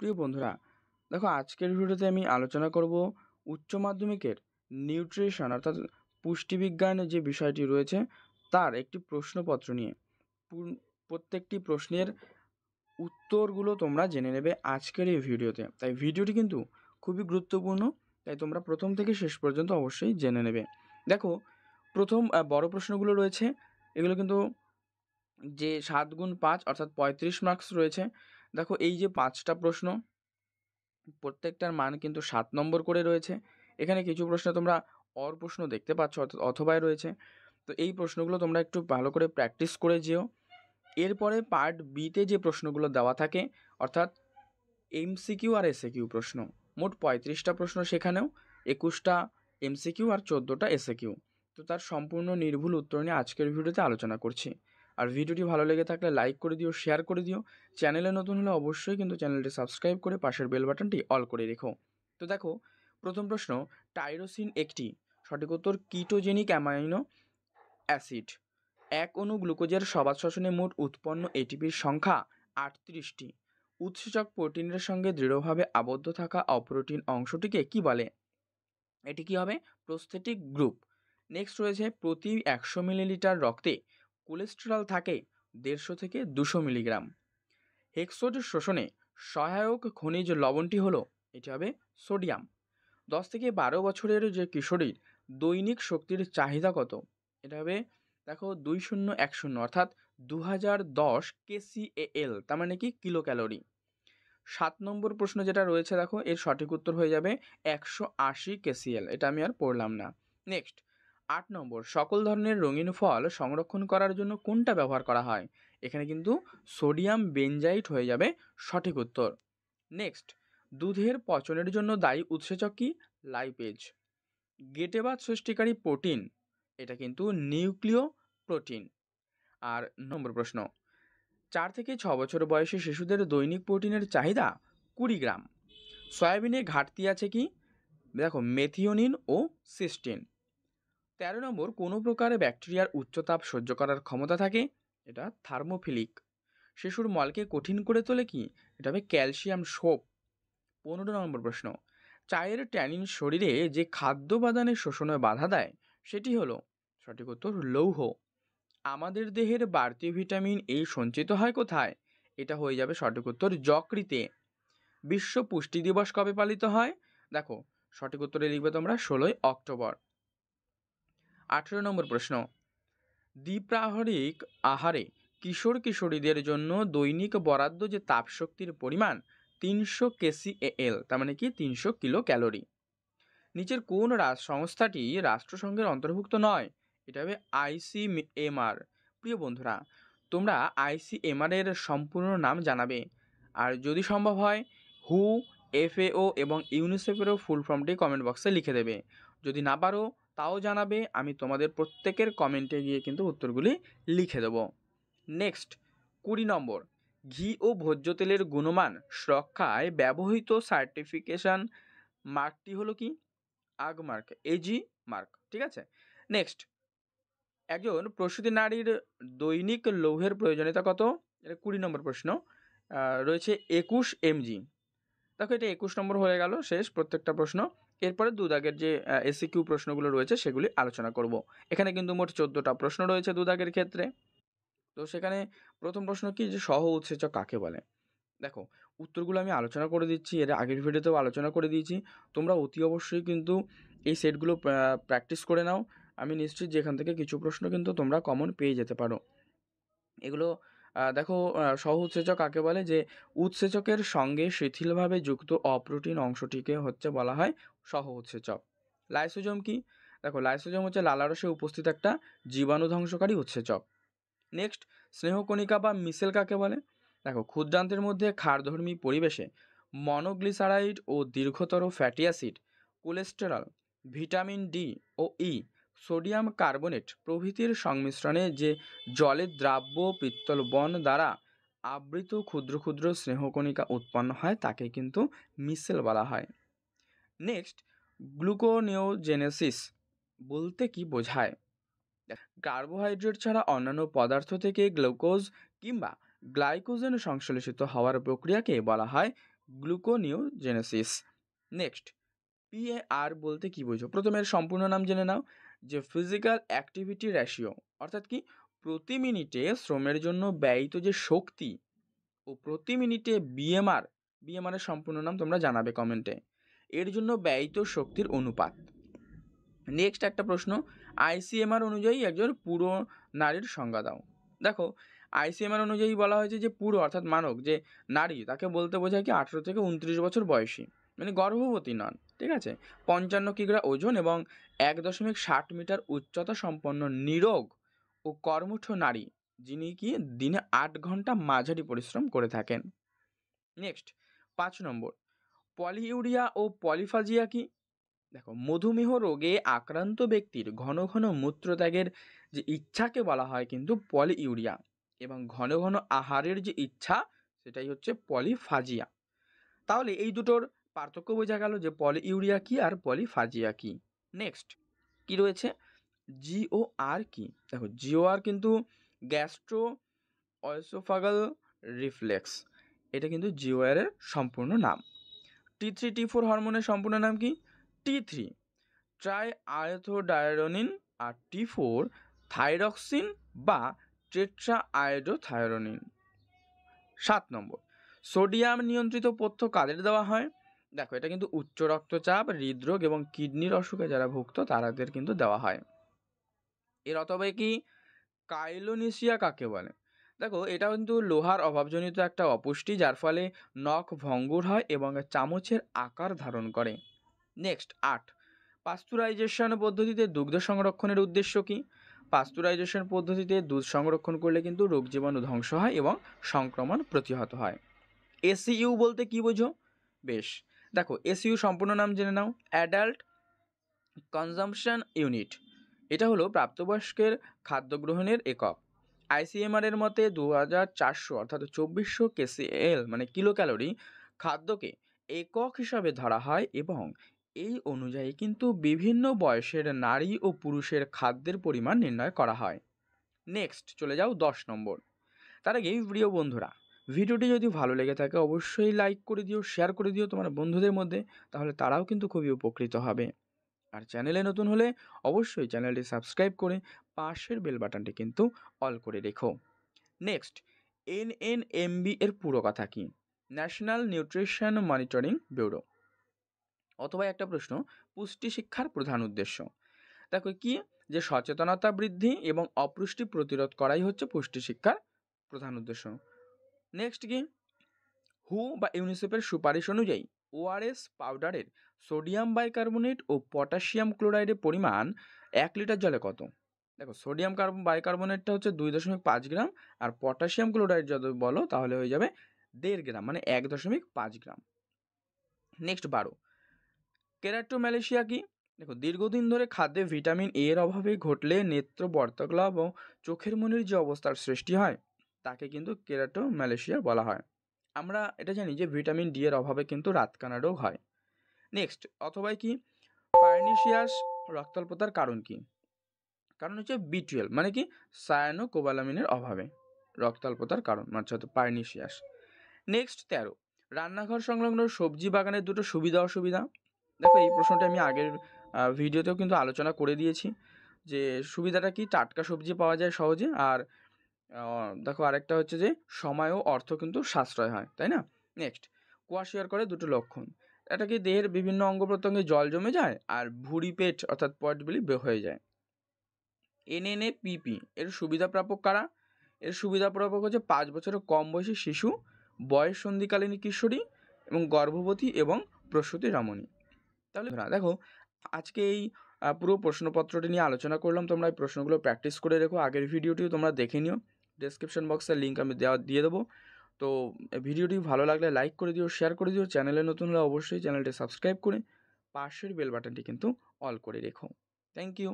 প্রিয় বন্ধুরা, দেখো আজকের ভিডিওতে আমি আলোচনা করব উচ্চ মাধ্যমিকের নিউট্রিশন অর্থাৎ পুষ্টিবিজ্ঞান যে বিষয়টি রয়েছে, তার একটি প্রশ্নপত্র নিয়ে। প্রত্যেকটি প্রশ্নের উত্তরগুলো তোমরা জেনে নেবে আজকের এই ভিডিওতে। তাই ভিডিওটি কিন্তু খুবই গুরুত্বপূর্ণ, তাই তোমরা প্রথম থেকে শেষ পর্যন্ত অবশ্যই জেনে নেবে। দেখো, প্রথম বড় প্রশ্নগুলো রয়েছে, এগুলো কিন্তু যে সাত গুণ পাঁচ অর্থাৎ পঁয়ত্রিশ মার্কস রয়েছে দেখো, এই যে পাঁচটা প্রশ্ন, প্রত্যেকটার মান কিন্তু সাত নম্বর করে রয়েছে। এখানে কিছু প্রশ্ন তোমরা অর প্রশ্ন দেখতে পাচ্ছ অথবায় রয়েছে। তো এই প্রশ্নগুলো তোমরা একটু ভালো করে প্র্যাকটিস করে যেও। এরপরে পার্ট বিতে যে প্রশ্নগুলো দেওয়া থাকে, অর্থাৎ এমসিকিউ আর এসএকিউ প্রশ্ন, মোট পঁয়ত্রিশটা প্রশ্ন সেখানেও, একুশটা এমসিকিউ আর চোদ্দোটা এসএকিউ তো তার সম্পূর্ণ নির্ভুল উত্তর নিয়ে আজকের ভিডিওতে আলোচনা করছি। আর ভিডিওটি ভালো লেগে থাকলে লাইক করে দিও শেয়ার করে দিও। চ্যানেলে নতুন হলে অবশ্যই কিন্তু চ্যানেলটি সাবস্ক্রাইব করে পাশের বেল বাটনটি অল করে রেখো। তো দেখো, প্রথম প্রশ্ন টাইরোসিন একটি। সঠিক উত্তর কিটোজেনিক অ্যামাইনো অ্যাসিড এক অণু গ্লুকোজের সবাদ শ্বসনে মোট উৎপন্ন এটিপির সংখ্যা আটত্রিশটি। উৎসেচক প্রোটিনের সঙ্গে দৃঢ়ভাবে আবদ্ধ থাকা অপ্রোটিন অংশটিকে কি বলে? এটি কি হবে? প্রস্থেটিক গ্রুপ নেক্সট রয়েছে, প্রতি একশো মিলিলিটার রক্তে কোলেস্টেরল থাকে দেড়শো থেকে দুশো মিলিগ্রাম। হেক্সোড শোষণে সহায়ক খনিজ লবণটি হলো, এটি হবে সোডিয়াম। দশ থেকে বারো বছরের যে কিশোরীর দৈনিক শক্তির চাহিদা কত? এটা হবে, দেখো, দুই শূন্য এক শূন্য, অর্থাৎ দু হাজার দশ কেসিএল তার মানে কি? কিলো ক্যালোরি সাত নম্বর প্রশ্ন যেটা রয়েছে, দেখো, এর সঠিক উত্তর হয়ে যাবে একশো আশি কেসিএল, এটা আমি আর পড়লাম না। নেক্সট আট নম্বর, সকল ধরনের রঙিন ফল সংরক্ষণ করার জন্য কোনটা ব্যবহার করা হয়? এখানে কিন্তু সোডিয়াম বেঞ্জাইট হয়ে যাবে সঠিক উত্তর। নেক্সট, দুধের পচনের জন্য দায়ী উৎসেচক কি? লাইপেজ। গেটেবাত সৃষ্টিকারী প্রোটিন, এটা কিন্তু নিউক্লিয় প্রোটিন। আর নম্বর প্রশ্ন, চার থেকে ছ বছর বয়সী শিশুদের দৈনিক প্রোটিনের চাহিদা কুড়ি গ্রাম। সয়াবিনে ঘাটতি আছে কি? দেখো, মেথিওনিন ও সিস্টিন। তেরো নম্বর, কোনো প্রকারে ব্যাকটেরিয়ার উচ্চতাপ সহ্য করার ক্ষমতা থাকে? এটা থার্মোফিলিক। শিশুর মলকে কঠিন করে তোলে কি? এটা হবে ক্যালসিয়াম সোপ। পনেরো নম্বর প্রশ্ন, চায়ের ট্যানিন শরীরে যে খাদ্য উপাদানের শোষণে বাধা দেয়, সেটি হলো, সঠিক উত্তর লৌহ। আমাদের দেহের বাড়তি ভিটামিন এই সঞ্চিত হয় কোথায়? এটা হয়ে যাবে সঠিক উত্তর যকৃতে। বিশ্ব পুষ্টি দিবস কবে পালিত হয়? দেখো, সঠিক উত্তরে লিখবে তোমরা ষোলোই অক্টোবর। আঠেরো নম্বর প্রশ্ন। দ্বিপ্রাহরিক আহারে কিশোর কিশোরীদের জন্য দৈনিক বরাদ্দ যে তাপশক্তির পরিমাণ তিনশো কেসিএল তার মানে কি তিনশো কিলো ক্যালোরি নিচের কোন রাজ সংস্থাটি রাষ্ট্রসংঘের অন্তর্ভুক্ত নয়? এটা হবে আইসিএমআর প্রিয় বন্ধুরা, তোমরা আইসিএমআর এর সম্পূর্ণ নাম জানাবে। আর যদি সম্ভব হয়, হু এফএও এবং ইউনিসেফেরও ফুল ফর্মটি কমেন্ট বক্সে লিখে দেবে। যদি না পারো তাও জানাবে, আমি তোমাদের প্রত্যেকের কমেন্টে গিয়ে কিন্তু উত্তরগুলি লিখে দেবো। নেক্সট কুড়ি নম্বর, ঘি ও ভোজ্য তেলের গুণমান সুরক্ষায় ব্যবহৃত সার্টিফিকেশন মার্কটি হলো কি? আগ মার্ক এজি মার্ক ঠিক আছে? নেক্সট একজন প্রসূতি নারীর দৈনিক লৌহের প্রয়োজনীয়তা কত? এটা কুড়ি নম্বর প্রশ্ন। রয়েছে একুশ এমজি দেখো, এটা একুশ নম্বর হয়ে গেল শেষ প্রত্যেকটা প্রশ্ন। এরপরে দু দাগের যে এসি কিউ প্রশ্নগুলো রয়েছে সেগুলি আলোচনা করব। এখানে কিন্তু মোট চোদ্দোটা প্রশ্ন রয়েছে দু দাগের ক্ষেত্রে। তো সেখানে প্রথম প্রশ্ন কি? যে সহ উৎসেচক কাকে বলে? দেখো, উত্তরগুলো আমি আলোচনা করে দিচ্ছি, এর আগের ভিডিওতেও আলোচনা করে দিয়েছি। তোমরা অতি অবশ্যই কিন্তু এই সেটগুলো প্র্যাকটিস করে নাও। আমি নিশ্চিত যে এখান থেকে কিছু প্রশ্ন কিন্তু তোমরা কমন পেয়ে যেতে পারো। এগুলো দেখো সহ উৎসেচক কাকে বলে? যে উৎসেচকের সঙ্গে শিথিলভাবে যুক্ত অপ্রোটিন অংশটিকে হচ্ছে বলা হয় সহ উৎসেচক লাইসোজোম কি? দেখো, লাইসোজোম হচ্ছে লালারসে উপস্থিত একটা জীবাণু ধ্বংসকারী উৎসেচক নেক্সট স্নেহকণিকা বা মিসেল কাকে বলে? দেখো, ক্ষুদ্রান্তের মধ্যে ক্ষারধর্মী পরিবেশে মনোগ্লিসারাইড ও দীর্ঘতর fatty acid, cholesterol, vitamin D ও ই, সোডিয়াম কার্বনেট প্রভৃতির সংমিশ্রণে যে জলের দ্রাব্য, পিত্তল বন দ্বারা আবৃত ক্ষুদ্র ক্ষুদ্র স্নেহকণিকা উৎপন্ন হয়, তাকে কিন্তু মিসেল বলা হয়। নেক্সট গ্লুকোনিওজেনেসিস বলতে কি বোঝায়? কার্বোহাইড্রেট ছাড়া অন্যান্য পদার্থ থেকে গ্লুকোজ কিংবা গ্লাইকোজেন সংশ্লেষিত হওয়ার প্রক্রিয়াকে বলা হয় গ্লুকোনিওজেনেসিস নেক্সট পিএআর বলতে কি বোঝো? প্রথমে সম্পূর্ণ নাম জেনে নাও। যে ফিজিক্যাল অ্যাক্টিভিটি রেশিও অর্থাৎ কি প্রতি মিনিটে শ্রমের জন্য ব্যয়িত যে শক্তি ও প্রতি মিনিটে বিএমআর বিএমআর এর সম্পূর্ণ নাম তোমরা জানাবে কমেন্টে এর জন্য ব্যয়িত শক্তির অনুপাত। নেক্সট একটা প্রশ্ন আইসিএমআর অনুযায়ী একজন পুরো নারীর সংজ্ঞা দাও। দেখো আইসিএমআর অনুযায়ী বলা হয়েছে যে পুরো অর্থাৎ মানব, যে নারী, তাকে বলতে বোঝায় কি আঠেরো থেকে উনত্রিশ বছর বয়সী। মানে গর্ভবতী নন, ঠিক আছে? পঞ্চান্ন কিগ্রা ওজন এবং এক দশমিক ষাট মিটার উচ্চতা সম্পন্ন নিরোগ ও কর্মঠ নারী, যিনি কি দিনে আট ঘণ্টা মাঝারি পরিশ্রম করে থাকেন। নেক্সট পাঁচ নম্বর পলিইউরিয়া ও পলিফাজিয়া কি? দেখো, মধুমেহ রোগে আক্রান্ত ব্যক্তির ঘন ঘন মূত্রত্যাগের যে ইচ্ছাকে বলা হয় কিন্তু পলিইউরিয়া এবং ঘন ঘন আহারের যে ইচ্ছা সেটাই হচ্ছে পলিফাজিয়া। তাহলে এই দুটোর পার্থক্য বোঝা গেল যে পলিইউরিয়া কি আর পলিফাজিয়া কি। নেক্সট, কি রয়েছে? জিও আর কি? দেখো জিও আর কিন্তু গ্যাস্ট্রো অয়েসোফাগাল রিফ্লেক্স। এটা কিন্তু জিওয়ার এর সম্পূর্ণ নাম। টি থ্রি টি ফোর হরমোনের সম্পূর্ণ নাম কি? টি থ্রি ট্রাই আয়োথোডায়রোনিন আর টি ফোর থাইরক্সিন বা টেট্রা আয়োডোথাইরোনিন সাত নম্বর। সোডিয়াম নিয়ন্ত্রিত পথ্য কাদের দেওয়া হয়? দেখো, এটা কিন্তু উচ্চ রক্তচাপ, হৃদরোগ এবং কিডনির অসুখে যারা ভুক্ত তাদের কিন্তু দেওয়া হয়। এর অথবা কি? কাইলোনিসিয়া কাকে বলে? দেখো, এটা কিন্তু লোহার অভাবজনিত একটা অপুষ্টি, যার ফলে নখ ভঙ্গুর হয় এবং চামচের আকার ধারণ করে। নেক্সট আট। পাস্তুরাইজেশন পদ্ধতিতে দুগ্ধ সংরক্ষণের উদ্দেশ্য কি? পাস্তুরাইজেশন পদ্ধতিতে দুধ সংরক্ষণ করলে কিন্তু রোগ জীবাণু ধ্বংস হয় এবং সংক্রমণ প্রতিহত হয়। এসিইউ বলতে কি বোঝো? বেশ, দেখো, এসইউ সম্পূর্ণ নাম জেনে নাও। অ্যাডাল্ট কনজামশন ইউনিট এটা হলো প্রাপ্তবয়স্কের খাদ্য গ্রহণের একক। আইসিএমআর এর মতে দু হাজার চারশো অর্থাৎ চব্বিশশো কেসিএল মানে কিলো ক্যালোরি খাদ্যকে একক হিসাবে ধরা হয় এবং এই অনুযায়ী কিন্তু বিভিন্ন বয়সের নারী ও পুরুষের খাদ্যের পরিমাণ নির্ণয় করা হয়। নেক্সট চলে যাও দশ নম্বর। তার আগে প্রিয় বন্ধুরা, ভিডিওটি যদি ভালো লেগে থাকে অবশ্যই লাইক করে দিও, শেয়ার করে দিও তোমার বন্ধুদের মধ্যে, তাহলে তারাও কিন্তু খুবই উপকৃত হবে। আর চ্যানেলে নতুন হলে অবশ্যই চ্যানেলটি সাবস্ক্রাইব করে পাশের বেল বাটনটি কিন্তু অল করে রেখো। নেক্সট এন এন এর পুরো কথা কি? National nutrition monitoring bureau. অথবা একটা প্রশ্ন, পুষ্টি শিক্ষার প্রধান উদ্দেশ্য। দেখো কি, যে সচেতনতা বৃদ্ধি এবং অপুষ্টি প্রতিরোধ করাই হচ্ছে পুষ্টি শিক্ষার প্রধান উদ্দেশ্য। নেক্সট কি, হু বা ইউনিসেফের সুপারিশ অনুযায়ী ওআরএস পাউডারের সোডিয়াম বাইকার্বনেট ও পটাশিয়াম ক্লোরাইডের পরিমাণ এক লিটার জলে কত? দেখো, সোডিয়াম কার্বন বাইকার্বনেটটা হচ্ছে দুই দশমিক পাঁচ গ্রাম আর পটাশিয়াম ক্লোরাইড যদি বলো তাহলে হয়ে যাবে দেড় গ্রাম মানে এক দশমিক পাঁচ গ্রাম। নেক্সট, বারো। কেরাটোম্যালেশিয়া কি? দেখো, দীর্ঘদিন ধরে খাদ্যে ভিটামিন এ এর অভাবে ঘটলে নেত্র বর্তকলাভ ও চোখের মনির যে অবস্থার সৃষ্টি হয়, তাকে কিন্তু কেরাটোম্যালেশিয়া বলা হয়। আমরা এটা জানি যে ভিটামিন ডি এর অভাবে কিন্তু রাতকানা রোগ হয়। নেক্সট অথবা কি? পার্নিশিয়াস রক্তাল্পতার কারণ কি? কারণ হচ্ছে বি টুয়েলভ মানে কি? সায়ানো কোবালামিনের অভাবে রক্তাল্পতার কারণ মানে হচ্ছে পার্নিশিয়াস নেক্সট তেরো, রান্নাঘর সংলগ্ন সবজি বাগানের দুটো সুবিধা অসুবিধা। দেখো, এই প্রশ্নটা আমি আগের ভিডিওতেও কিন্তু আলোচনা করে দিয়েছি যে সুবিধাটা কি? টাটকা সবজি পাওয়া যায় সহজে আর দেখো আরেকটা হচ্ছে যে সময় ও অর্থ কিন্তু সাশ্রয় হয়, তাই না? নেক্সট কোয়াশিয়ার করে দুটো লক্ষণ। এটা কি দেহের বিভিন্ন অঙ্গ প্রত্যঙ্গে জল জমে যায়? আর ভুঁড়ি পেট অর্থাৎ বে হয়ে যায়। এনএনএ পিপি, এর সুবিধা প্রাপক কারা? এর সুবিধা প্রাপক হচ্ছে পাঁচ বছরের কম বয়সী শিশু, বয়স সন্ধিকালীন কিশোরী এবং গর্ভবতী এবং প্রসূতি রমণী। তাহলে দেখো, আজকে এই পুরো প্রশ্নপত্রটি নিয়ে আলোচনা করলাম। তোমরা এই প্রশ্নগুলো প্র্যাকটিস করে রেখো। আগের ভিডিওটিও তোমরা দেখে নিও। ডেসক্রিপশন বক্সের লিঙ্ক আমি দেওয়া, দিয়ে দেবো। তো ভিডিওটি ভালো লাগলে লাইক করে দিও শেয়ার করে দিও চ্যানেলে নতুন হলে অবশ্যই চ্যানেলটি সাবস্ক্রাইব করে পাশের বেল বাটনটি কিন্তু অল করে রেখো। Thank you